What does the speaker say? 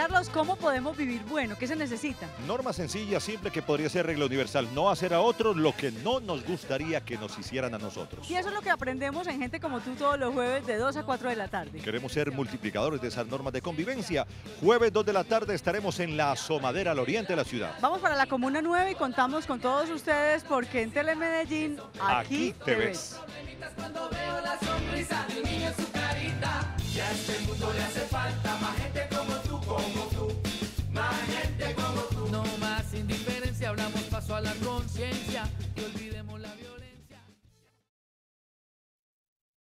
Carlos, ¿cómo podemos vivir bueno? ¿Qué se necesita? Norma sencilla, simple, que podría ser regla universal. No hacer a otros lo que no nos gustaría que nos hicieran a nosotros. Y eso es lo que aprendemos en Gente como tú todos los jueves de 2 a 4 de la tarde. Queremos ser multiplicadores de esas normas de convivencia. Jueves 2 de la tarde estaremos en la asomadera al oriente de la ciudad. Vamos para la Comuna 9 y contamos con todos ustedes porque en Telemedellín, aquí, te, ves. Cuando la conciencia.